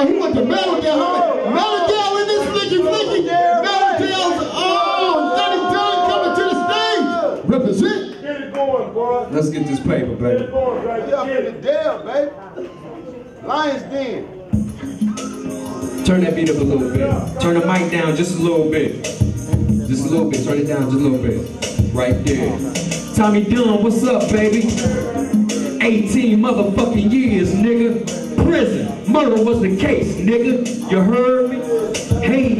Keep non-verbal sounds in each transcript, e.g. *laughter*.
Oh, he went to Metal Dale. Huh? Oh, oh. Metal Dale in this flicky flicky. Metal Dale's, oh, Johnny Dunn coming to the stage. Represent. Get it going, boy. Let's get this paper, Get baby. it going, right? Yeah, Get the it. Dale, baby. Lions Den. Turn that beat up a little bit. Turn the mic down just a little bit. Just a little bit. Turn it down just a little bit. Right there. Tommy Dunn, what's up, baby? 18 motherfucking years, nigga. Prison. Murder was the case, nigga. You heard me? Hey,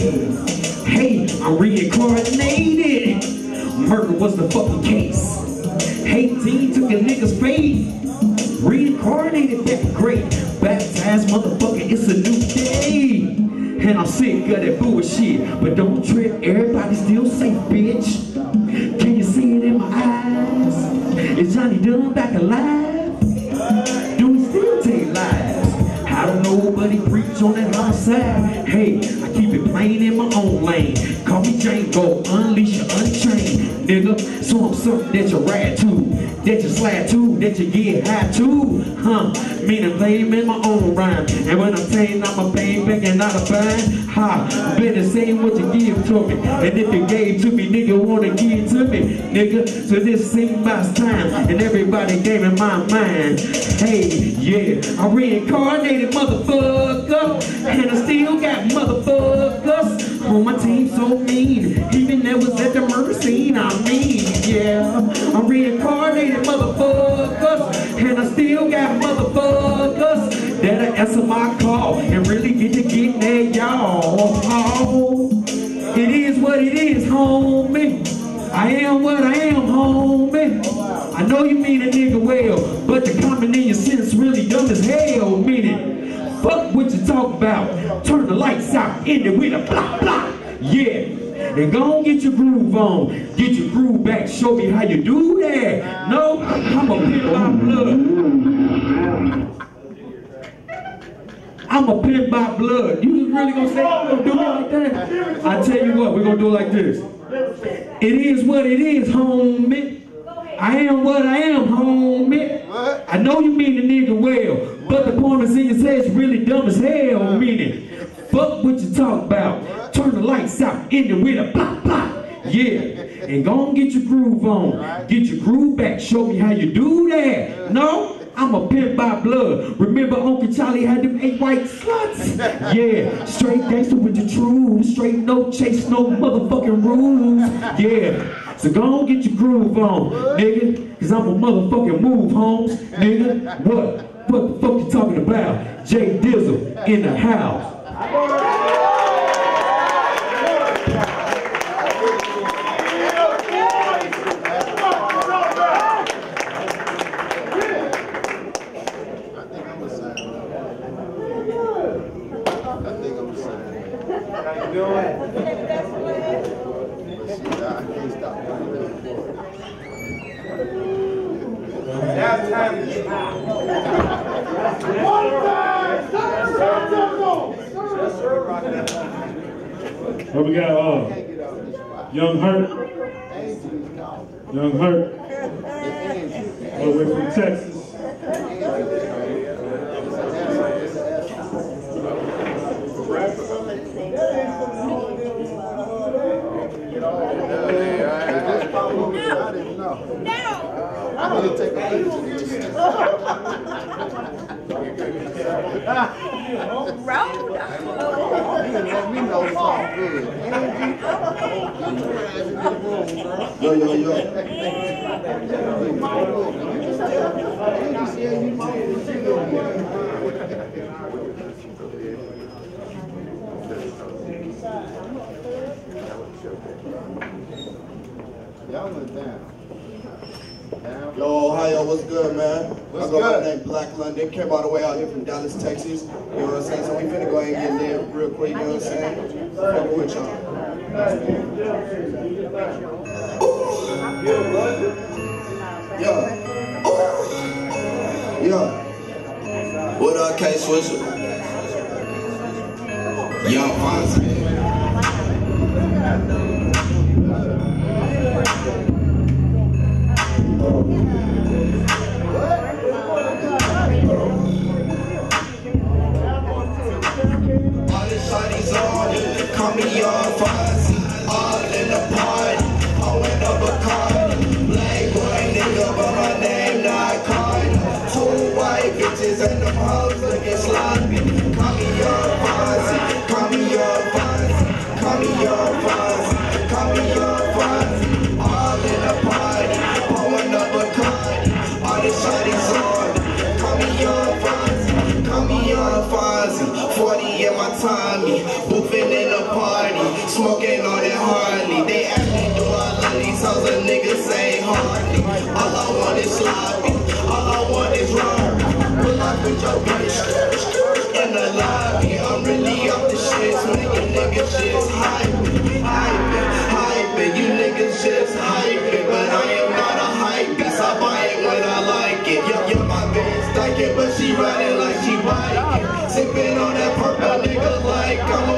hey, I'm reincarnated. Murder was the fucking case. 18 took a nigga's faith. Reincarnated, that great. Baptized, motherfucker, it's a new day. And I'm sick of that bullshit. But don't trip, everybody still safe, bitch. Can you see it in my eyes? Is Johnny Dunn back alive? He preach on that homicide. Hey, I keep it plain in my own lane. Call me Django, unleash your unchained, nigga. So I'm certain that you ride too, that you slide too, that you get high too, huh? Meaning blame in my own rhyme. And when I'm saying I'm a back and not a fine, ha, better say what you give to me. And if you gave to me, nigga, wanna give to me, nigga. So this ain't my time, and everybody gave in my mind. Hey, yeah, I reincarnated motherfucker, and I still got motherfuckers on my team so mean. Even that was at the murder scene, Mean, yeah, I'm reincarnated motherfuckers, and I still got motherfuckers that'll answer my call and really get to get there, y'all. Oh, it is what it is, homie. I am what I am, homie. I know you mean a nigga well, but the comment in your sentence really dumb as hell, meaning, fuck what you talk about. Turn the lights out, end it with a blah blah. Yeah. And go get your groove on. Get your groove back. Show me how you do that. No, I'm a pimp by blood. I'm a pimp by blood. You really gonna say you gonna do me like that? I tell you what, we're gonna do it like this. It is what it is, homie. I am what I am, homie. What? I know you mean the nigga well, but the point is in your head's really dumb as hell, meaning, fuck what you talk about. Turn the lights out, end it with a blah blah. Yeah, and go and get your groove on. Get your groove back, show me how you do that. No? I'm a pimp by blood. Remember Uncle Charlie had them eight white sluts? Yeah, straight gangster with the truth. Straight no chase, no motherfucking rules. Yeah, so go on get your groove on, nigga. Cause I'm a motherfucking move, Holmes, nigga. What? What the fuck you talking about? Jay Dizzle in the house. I think I'm a sign. I think I'm a sign. How you doing? But see, I can't stop playing that for Now time to get Yes, sir, rock that. What we got? Uh, Can't get out of this spot. Young Hurt. Angels call. Young Hurt. The angels. All the way from Texas. I didn't know. I need to take a picture of this. You didn't let me know something good. Angie, Yo, yo, yo. Y'all went down. Down. Yo, Ohio, what's good, man? What's I go by the name Black London. Came all the way out here from Dallas, Texas. You know what I'm saying? So we finna go ahead and get there real quick, you know what I'm saying? Fuck with y'all. up, K Swisher? Young Fonzie. All the on, call me young toes a niggas ain't hard. All I want is sloppy, all I want is Rory. Pull up with your bitch in the lobby. I'm really off the shit, making niggas just hype. Hyping, hyping, you niggas just hyping. But I am not a hype beast, I buy it when I like it. Yup, yup, my bitch like it, but she riding like she biking. Sipping on that purple nigga like I'm a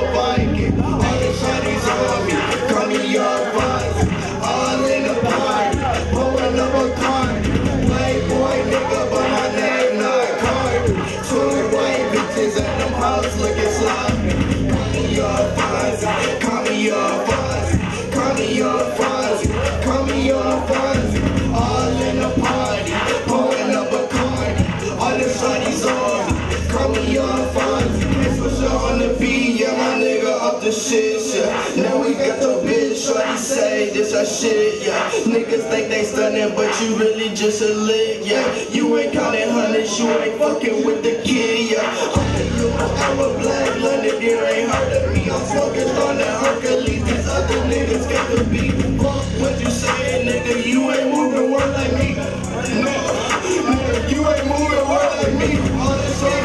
bitch, I shit, yeah. Niggas think they stunning, but you really just a lick, yeah. You ain't counting hundreds, you ain't fucking with the kid, yeah. I'm a black London, you ain't heard of me. I'm smoking on the Hercules. These other niggas get the beat. Fuck what you say, nigga. You ain't moving word like me. No, nigga, you ain't moving word like me. All this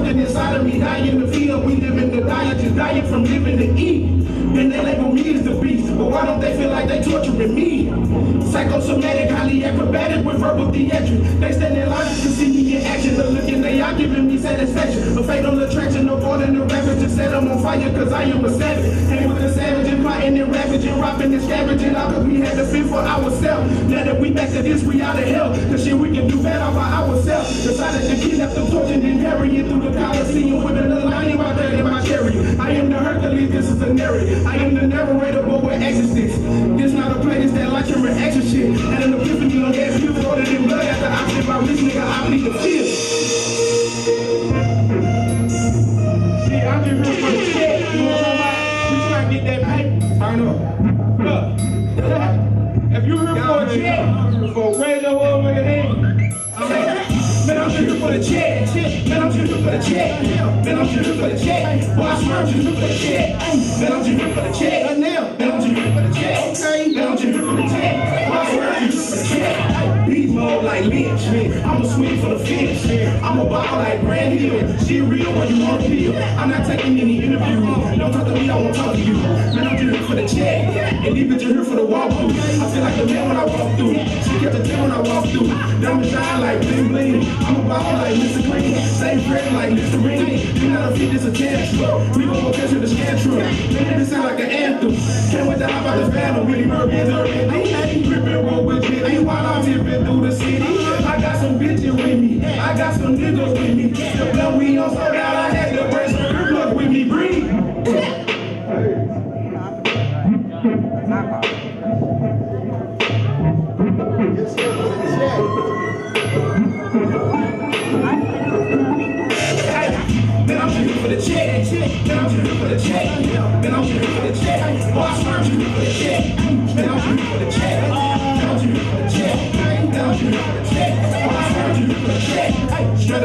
something inside of me. dying to feel. we live in the diet, just dying from living to eat. And they label me as the beast. But why don't they feel like they torturing me? Psychosomatic, highly acrobatic with verbal theatrics. They stand in line to see me in action. The look in they eye giving me satisfaction. A fatal attraction, no avoiding the ravage. To set them on fire, cause I am a savage. Hang with the savage and plotting and ravaging, robbing and scavenging. Out cause we had to fend for ourselves. Now that we back to this, we out of hell. The shit we can do better by ourselves. Decided to kidnap the torching and carrying through the Coliseum with another line out there in my chariot. I am the Hercules, this is the narrative. I am the narrator, but with exorcist. This not a play, this that like and reaction shit. And an epiphany on that view, ordered in blood after I flip my wrist, nigga, I bleed the feel. Just for the check. Man, I'm just here for the check. Boy, I swear I'm just for the check. Man, I'm just here for the check. Man, I'm just here for the check. Okay. Man, I'm just here for the check. Boy, I swear I'm just for the check. Beat mode like Lynch. I'm a swing for the fence. I'm a ball like Brand Hill. She real when you want to feel. I'm not taking any interview. Don't talk to me, I won't talk to you. Man, I'm just here for the check. And these bitches here for the walkthrough. I feel like the man when I walk through. The tail when I walk through. Diamond shine like bling bling. I'm a ball like Mr. Clean. Same friend like Mr. Ring. You not a fit, this a tantrum. We gon' go catch the scantrum. Man, this sound like an anthem. Can't wait to hop out this battle. Really Murphy, Dirty. I ain't gripping roll with it. Ain't while I'm tipping through the city. I got some bitches with me. I got some niggas with me. The blood we on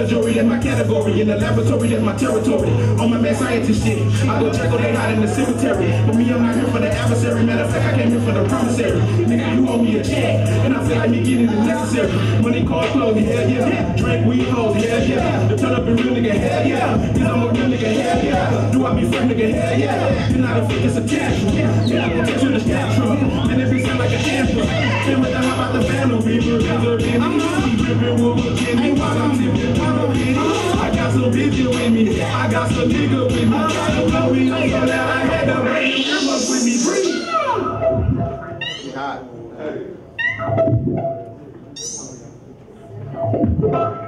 Strategy, in my category. In the laboratory, that's my territory. On my mad scientist shit. I go check on they hide in the cemetery. But me, I'm not here for the adversary. Matter of fact, I came here for the promissory. Nigga, you owe me a check. And I feel like me getting it necessary. Money, car, clothes, hell yeah. Drink, weed, hoes, hell yeah. The turn up and real nigga, hell yeah. Cause I'm a real nigga, hell yeah. Do I be friend nigga, hell yeah. You're not a fake, it's a tantrum. Yeah, I'm gonna you the tantrum. And if it sound like an anthem. Then with the how about the vandal, we were reserving. I'm dripping, we'll look in me while I'm tipping. I got some bitches with me. I got some nigga with me. I know we know so that I had to bring them up with me. Breathe. Hot. Man,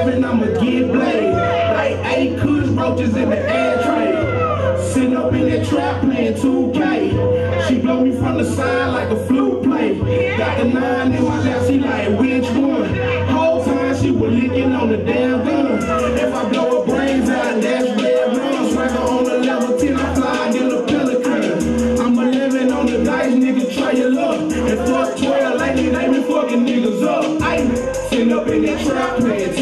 I'ma get blade. Like eight kush roaches in the air tray. Sitting up in that trap playing 2K. She blow me from the side like a flute play. Got the nine in my lap, she like, which one? Whole time she was licking on the damn gun. If I blow her brains out, that's red rum. Swagger on the level 10, I fly in the pelican. I'm a living on the dice, nigga, try your luck. And fuck 12, like they been fucking niggas up. Ay, sitting up in that trap playing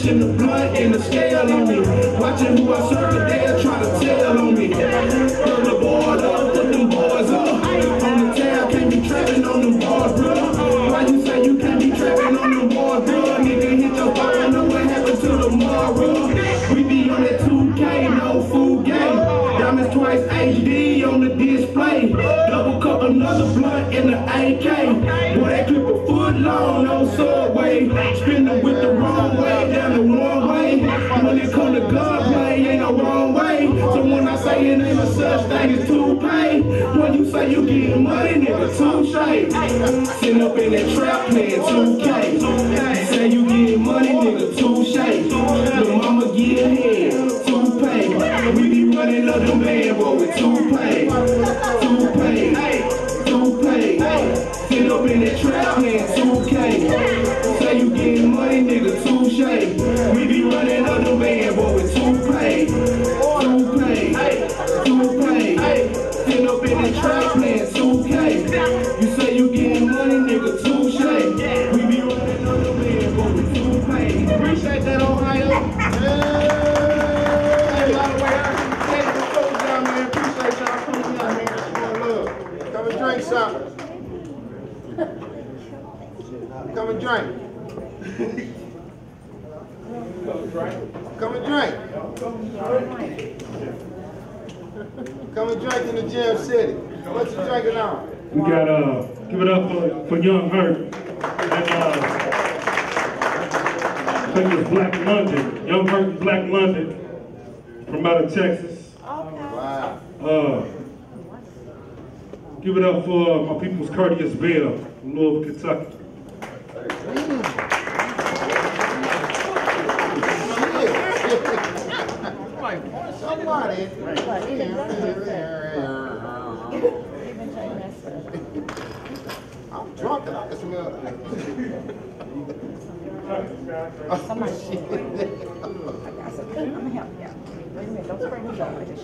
Cushion, the blunt, and the scale on me. Watching who I serve, they'll try to tell on me. Turn the board wrong way. So when I say it ain't a such thing as two pay, when you say you getting money, nigga, touche. Sitting up in that trap playing 2K. Say you getting money, nigga, touche. Little mama get head, two pay. We be running up the man, boy, with two pay. Two pay, Come and drink. Come and drink. Come and drink in the Gem City. What you drinking on? We got, uh, give it up for, for Young Hurt. And, uh, I think it's Black London. Young Hurt, Black London, from out of Texas. Okay. Wow. Uh, give it up for my people's Courteous Bell from Louisville, Kentucky. Somebody. I'm drunk and I can smell it. Somebody, I said, I'm gonna help you. Wait a minute, don't spray me down like this.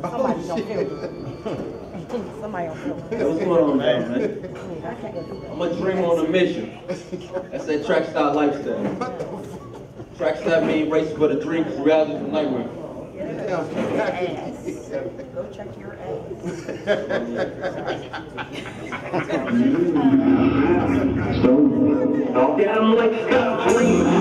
Somebody don't feel good. Somebody don't. What's going on, man? That. I'm a dream on a mission. That's that track style lifestyle. Track style mean race for the dream, reality the nightmare. Go check your ass. Don't get him like Scott Green.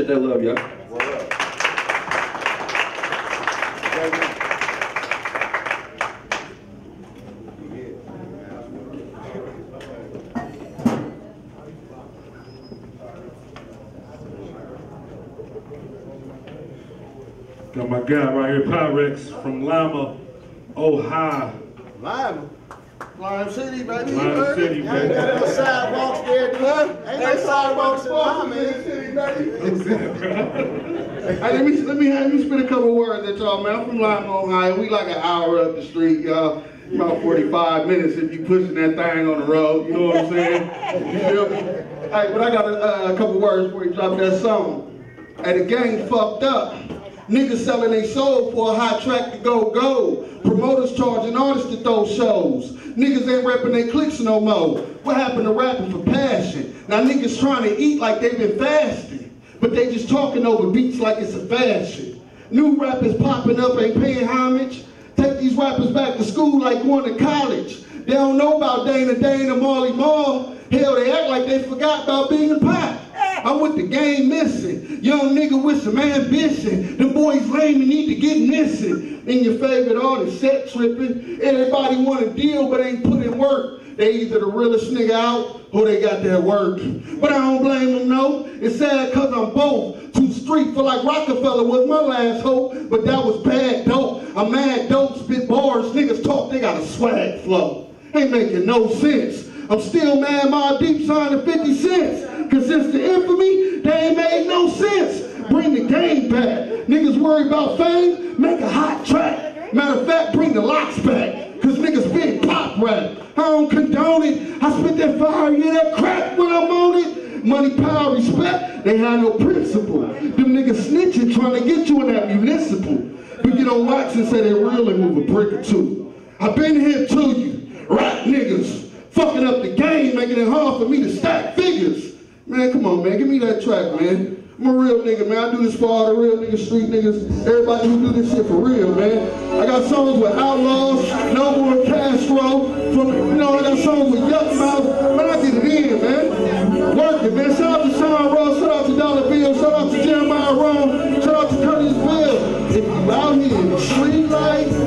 Appreciate that love, y'all. Got my guy right here, Pyrex from Lima, Ohio. Lima. Lime City, baby. Lime You heard it? City, Ain't got no sidewalks there, dude. Ain't no sidewalks in Lima, *laughs* Hey, let me let me let me spit a couple words at y'all, man. I'm from Lima, Ohio. We like an hour up the street, y'all. About 45 minutes if you pushing that thing on the road. You know what I'm saying? You feel me? Hey, but I got a, uh, a couple words before you drop that song. Hey, the gang fucked up. Niggas selling their soul for a hot track to go gold. Promoters charging artists to throw shows. Niggas ain't repping their clicks no more. What happened to rapping for passion? Now niggas trying to eat like they been fasting, but they just talking over beats like it's a fashion. New rappers popping up ain't paying homage. Take these rappers back to school like going to college. They don't know about Dana Dane, Marley Marl. Hell, they act like they forgot about being pop. I'm with the game missing. Young nigga with some ambition. The boys lame and need to get missing. And your favorite artist set tripping. Everybody want to deal but ain't put in work. They either the realest nigga out or they got that work. But I don't blame them, no. It's sad cause I'm both. Too street for like Roc-A-Fella was my last hope. But that was bad dope. I'm mad dope, spit bars. Niggas talk, they got a swag flow. Ain't making no sense. I'm still mad my deep sign of 50 cents. Cause since the infamy, they ain't made no sense. Bring the game back. Niggas worry about fame, make a hot track. Matter of fact, bring the locks back. Cause niggas been pop rap. I don't condone it. I spit that fire, yeah, that crack when I'm on it. Money, power, respect, they have no principle. Them niggas snitching, trying to get you in that municipal. But get on wax and say they real and move a brick or two. I've been here to you, rap niggas. Fucking up the game, making it hard for me to stack figures. Man, come on, man. Give me that track, man. I'm a real nigga, man. I do this for all the real niggas, street niggas, everybody who do this shit for real, man. I got songs with Outlawz, No More Castro, from, you know, I got songs with Yukmouth. Man, I get it in, man. Work it, man. Shout out to Sean Ross, shout out to Dollar Bill, shout out to Jeremiah Rome, shout out to Curtis Bill. If you out here in the street life,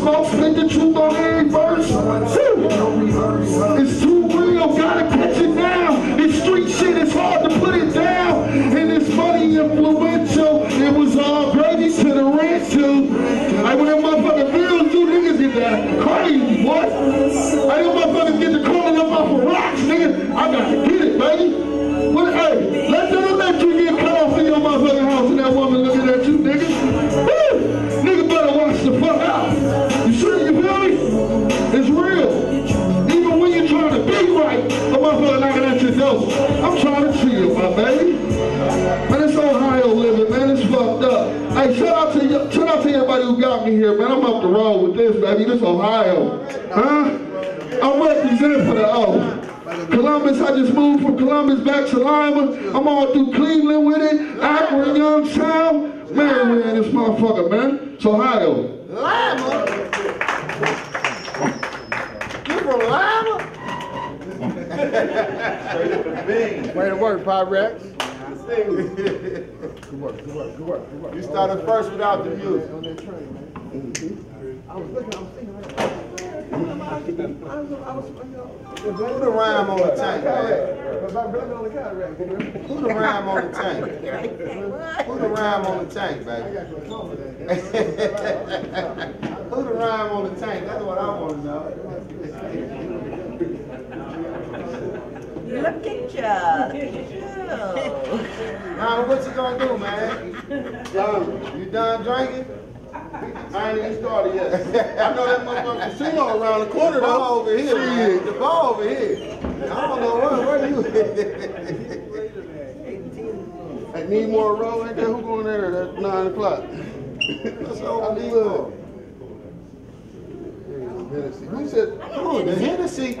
Psalm 22 here, man. I'm up the road with this, baby. This Ohio. Huh? I'm representing for the O. Columbus, I just moved from Columbus back to Lima. I'm all through Cleveland with it. Akron, Youngstown. Man, we in this motherfucker, man. It's Ohio. Lima? You from Lima? Way to work, Pyrex. Good *laughs* work, good work, good work, good work. You started first without the music. On that train, man. I was looking, I was thinking, like, I was, I was, Who the rhyme on the tank, man? I'm on the cataract. Who the rhyme on the tank? Who the rhyme on the tank, baby? got you a phone with that. Who the rhyme on the tank? That's what I want to know. Look at ya. Look at you. Now, what you gonna do, man? You done drinking? I ain't even started yet. I know that motherfucker casino around the corner though. The ball over here, man. The ball over here. I don't know where, where you I need more roll, ain't there? Who going there at nine o'clock? That's all we need. Hennessy. Who said, oh, the Hennessy?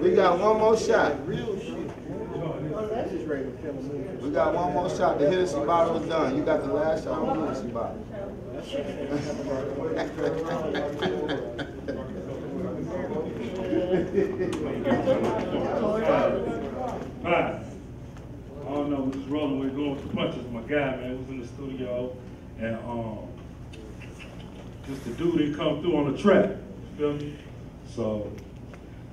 We got one more shot. We got one more shot. The Hennessy bottle is done. You got the last shot on the Hennessy bottle. Hi. I don't know, just rolling, we're going with the punches. My guy, man, was in the studio, and um, just the dude didn't come through on the track. You feel me? So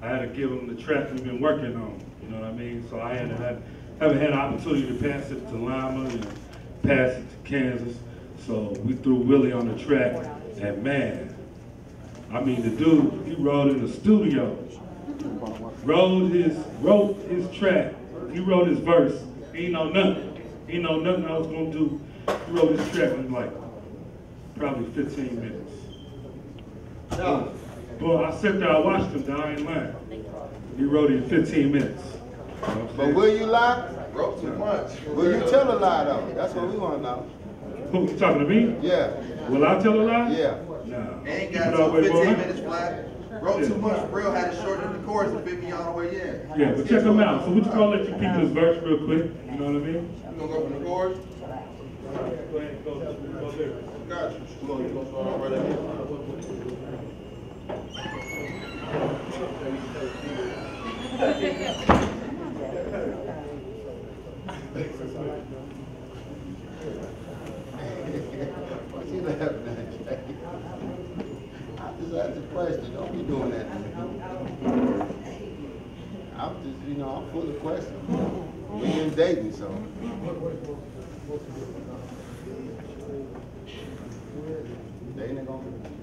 I had to give him the track we've been working on. You know what I mean? So I had to have, haven't had an opportunity to pass it to Lima and pass it to Kansas. So we threw Willie on the track, and man, I mean, the dude, he wrote in the studio, wrote his, wrote his track, he wrote his verse, he know nothing. He know nothing I was gonna do. He wrote his track in like probably 15 minutes. No. But I sat there, I watched him, I ain't lying. He wrote it in 15 minutes. You know But will you lie? Wrote too much. Will you tell a lie though? That's what we want to know. Who, you talking to me? Yeah, Will I tell a lie? yeah. Nah. Ain't got it all till the way 15 going. minutes flat. Wrote too much. Real had to shorten the chorus and fit me all the way in. Yeah, but check them out. So we just gonna let you peek this verse real quick. You know what I mean? You gonna go from the chorus? Go ahead, go, go there. Got you. You gonna- you gonna start right there? What's he laughing at, Jay? I just asked a question. Don't be doing that to me. I'm just, you know, I'm full of questions. We in dating, so. Dating gonna.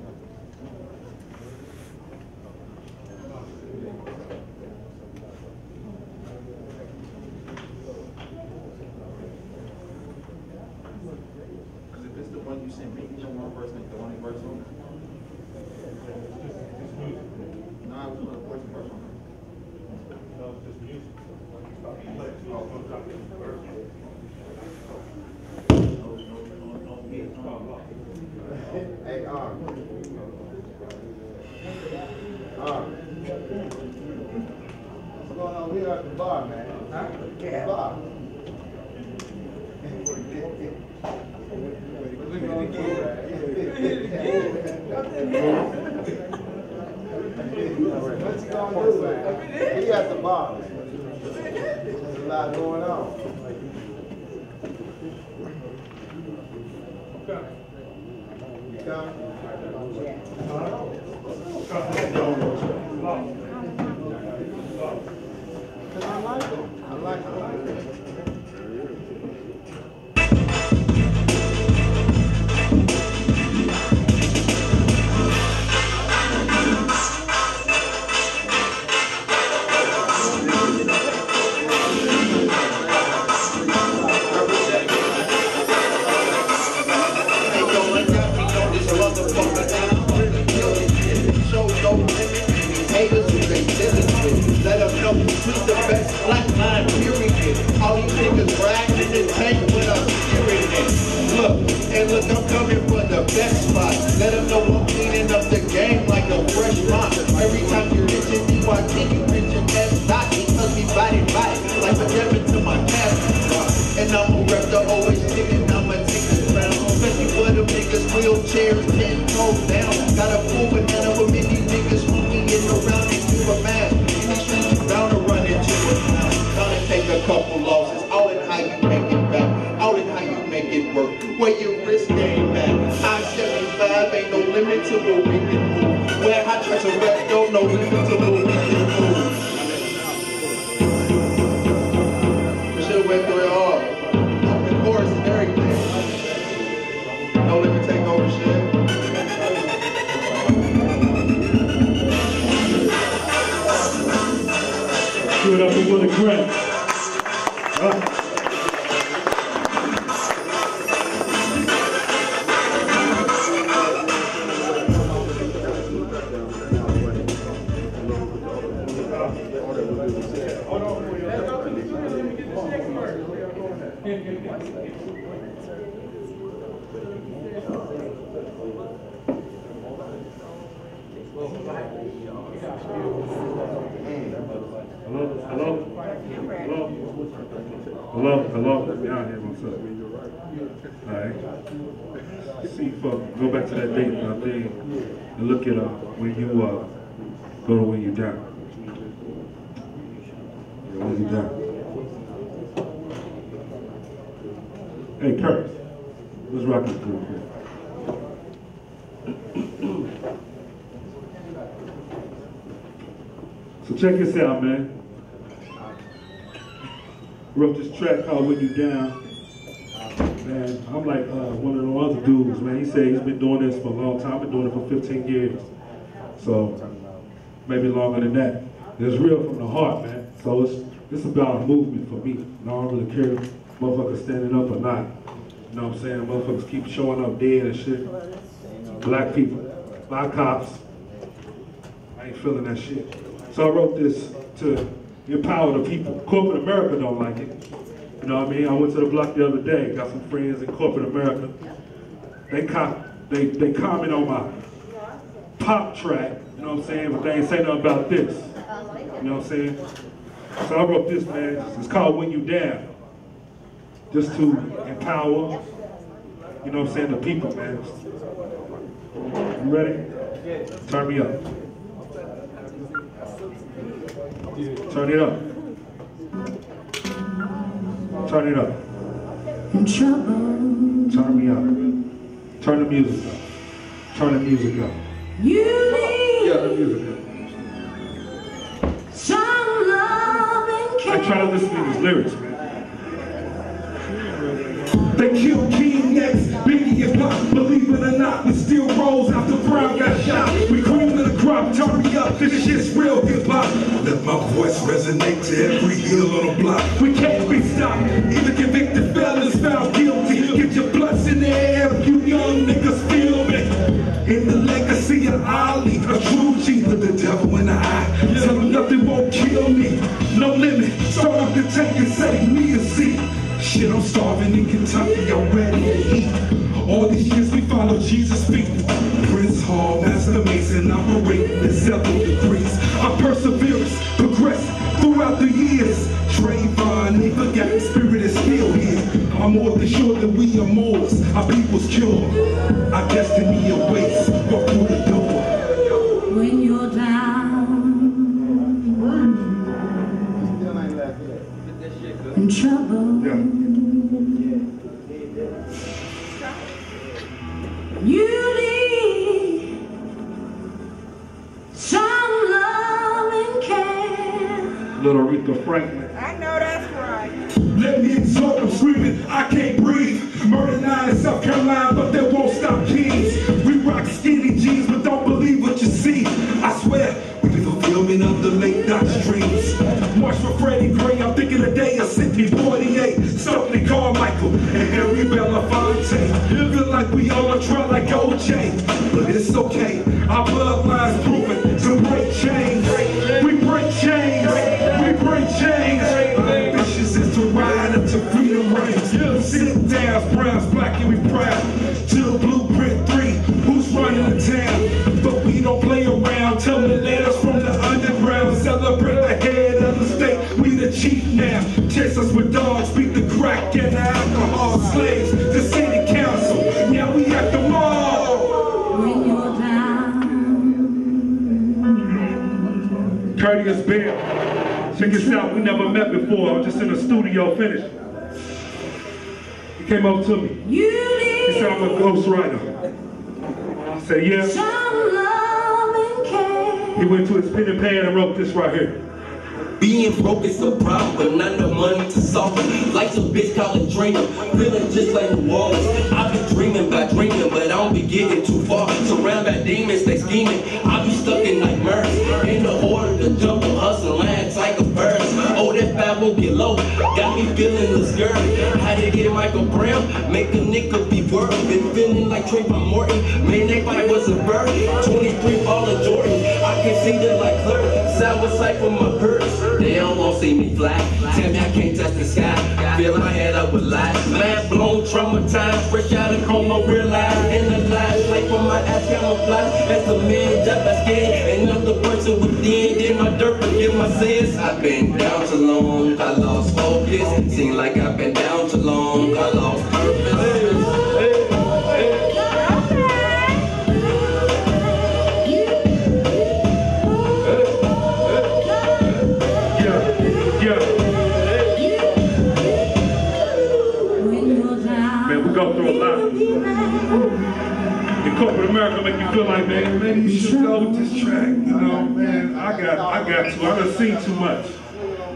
something. 75, ain't no limit to what we can move. Where I try to rap, don't no limit to what we can move. Should've went through it all. Open chorus and everything. Take over shit. Up for Willie Grant. Hello, hello, hello, hello, hello. Yeah, I hear what's up. All right. See, fuck, go back to that date uh, thing and look at uh, when you uh, go to when you down. Yeah, when you down. Hey, Kurt, let's rock this real quick. So check this out, man. Wrote this track called When You Down. Man, I'm like uh, one of the other dudes, man. He said he's been doing this for a long time. Been doing it for 15 years. So maybe longer than that. It's real from the heart, man. So it's it's about a movement for me. And I don't really care motherfuckers standing up or not. You know what I'm saying? Motherfuckers keep showing up dead and shit. Black people, black cops. I ain't feeling that shit. So I wrote this to empower the people. Corporate America don't like it. You know what I mean? I went to the block the other day, got some friends in corporate America. They com- they they comment on my pop track, you know what I'm saying, but they ain't say nothing about this. You know what I'm saying? So I wrote this, man. It's called When You Down. Just to empower, you know what I'm saying, the people, man. You ready? Turn me up. Turn it up. Turn it up. Turn me up. Turn the music up. Turn the music up. Yeah, the music up. I try to listen to these lyrics, killed King X, Biggie and Pop. Believe it or not, we still rolls after Brown got shot. We cream of the crop, turn me up, this shit's real hip hop. Let my voice resonate to every hill on the block. We can't be stopped. Even convicted felons found guilty. Get your bloods in the air if you young niggas feel me. In the legacy of Ali, a true chief of the devil in the eye. Tell him nothing won't kill me. No limit. Start up the tank and save me a seat. Shit, I'm starving in Kentucky, I'm ready. All these years we follow Jesus' feet. Prince Hall, Master Mason, operating in several degrees. Our perseverance progressed throughout the years. Trayvon, even I'm more than sure that we are Moors. Our people's cure. Our destiny awaits. Franklin. I know that's right. Let me exhort, I'm screaming, I can't breathe. Murder nine in South Carolina, but they won't stop kings. We rock skinny jeans, but don't believe what you see. I swear, we the fulfillment of the late Dr. dreams. March for Freddie Gray, I'm thinking the day of Sidney Poitier, Stokely Carmichael, and Harry Belafonte. Feel like we on a trial like OJ, but it's okay. Our bloodline's proven Check this out. We never met before. I was just in the studio finishing. He came up to me. you He said, I'm a ghostwriter. I said, yeah. some love and care. He went to his pen and pad and wrote this right here. Being broke is a problem, but not enough money to solve it. Life's a bitch, call it dreaming. Feeling just like New Orleans. I've been dreaming about dreaming, but I don't be getting too far. Surrounded by demons, they scheming. I be stuck in nightmares. That five will get low. Got me feeling this skirt. How to get Michael Brown? Make a nigga be worth. Been feeling like Trayvon Martin. Man, that fight was a bird. 23 ballin' Jordan. I can see the like clear. Sour sight from my purse. They all don't see me fly. Tell me I can't touch the sky. Fill my head up with lies. Man blown, traumatized. Fresh out of coma, realize. In the light, like from my ass camouflage. As the man, just my skin. Another person within. Did my dirt, forgive my sins. I've been down too long. I lost focus. Seem like I've been down too long. I lost purpose. Corporate America make you feel like, man, maybe you should go with this track. You know, man, I got, I got to. I done seen too much.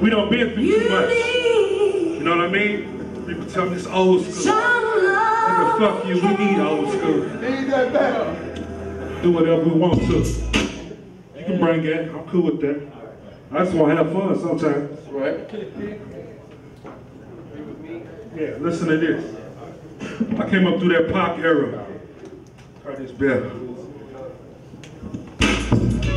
We don't been through too much. You know what I mean? People tell me it's old school. some Nigga, love. fuck you. We need old school. Need that back. Do whatever we want to. You can bring that. I'm cool with that. I just want to have fun sometimes. Right? Yeah, listen to this. I came up through that pop era. Curtis Bell.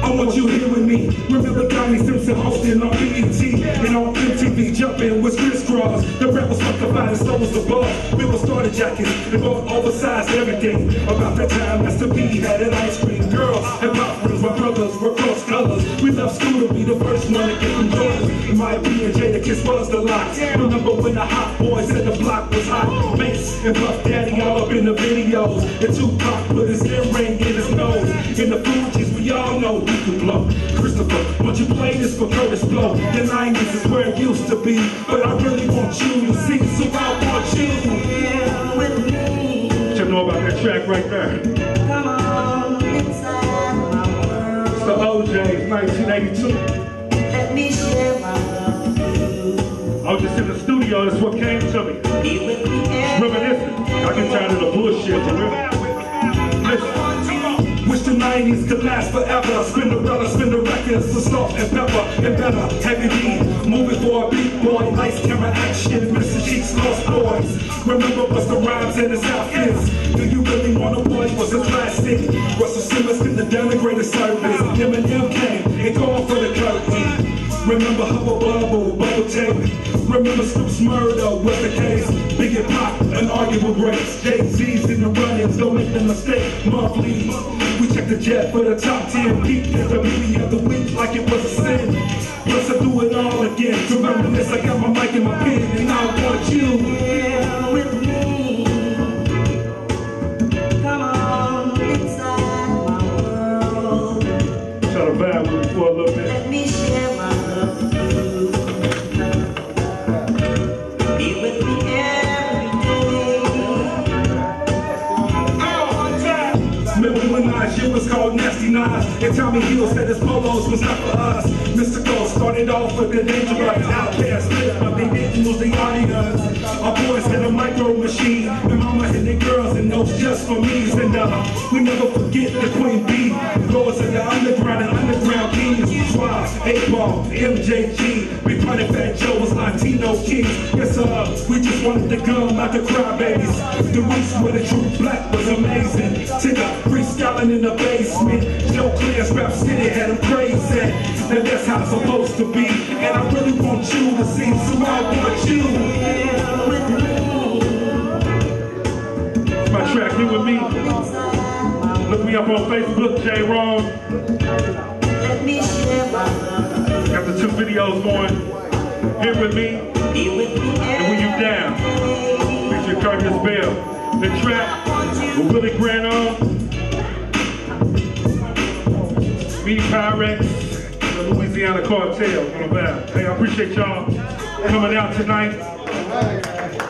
I want you here with me. Remember Donnie Simpson hosting on BET and on MTV jumping with Kris Kross. The fucked the finest souls above. We were starter jackets and bought oversized everything. About that time, Mr. B had an ice cream. Girls and pop rings, my brothers were cross colors. We left school to be the first one to get them Jordans. My B and J, the kiss was the lot. Remember when the hot boys said the block was hot? Mase and Puff Daddy all up in the videos. And Tupac put his earring in his nose. In the Fugees, we all know we could blow. Christopher, won't you play this for Kurtis Blow? The 90s is where it used to be. But I really want you to see, so I want you. with me. What you know about that track right there? Come on inside my world. It's the OJ, 1982. Let me share my love with you. I was just in the studio, that's what came to me. Be with me Reminiscing. I get tired of the bullshit, real. Wish the 90s could last forever. Spinderella, spin the records for Salt-N-Pepa and better. Heavy D, moving for a beat boy. Lights, camera, action. Mr. Cheeks, Lost Boyz. Remember Busta Rhymes and his outfits. Do you really want to boy? Was a classic. Russell Simmons did the denigrated service. Eminem came and gone for the curtain. Remember Hubba Bubba, Bubble Tape. Remember Snoop's murder was the case. Biggie Pop, unarguable grace. Jay-Z's in the runnings, don't make the mistake. Monthly, check the jet for the top 10. Peak the movie of the week like it was a sin. Plus I do it all again. To reminisce, I got my mic and my pen, and I want you. And Tommy Hill said his polos was not for us. Mystikal started off with the dangerous OutKast split but they didn't lose the audience Our boys had a micro machine And mama hit the girls and those just for me. And uh, we never forget the Queen Bee. The Lords of the underground and underground kings Schwab, 8-Ball, MJG Party Fat Joe was Latino kings Yes sir, we just wanted the gun like the crybabies The roots where the true black was amazing Tigger, freestyling in the basement Joe Clair's Rap City had them crazy Now that's how it's supposed to be And I really want you to see So I want you It's my track, here with me. Look me up on Facebook, J. Ron. Let me share my love. Got the two videos going. Here with me. Be with me And when you down, feature Curtis Bell. The trap with Willie Grant on. Me Pyrex, the Louisiana Cartel on the back. Hey, I appreciate y'all coming out tonight.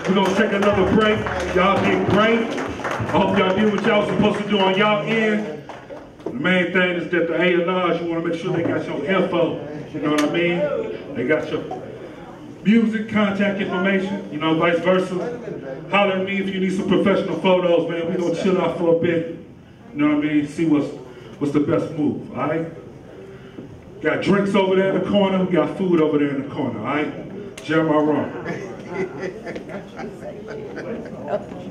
We're gonna take another break. Y'all did great. I hope y'all did what y'all supposed to do on y'all end. The main thing is that the A&Rs, you wanna make sure they got your info. You know what I mean? They got your music, contact information, you know, vice versa. Holler at me if you need some professional photos, man. We gonna chill out for a bit. You know what I mean? See what's what's the best move, all right? Got drinks over there in the corner. We got food over there in the corner, all right? Jeremiah Ron. *laughs*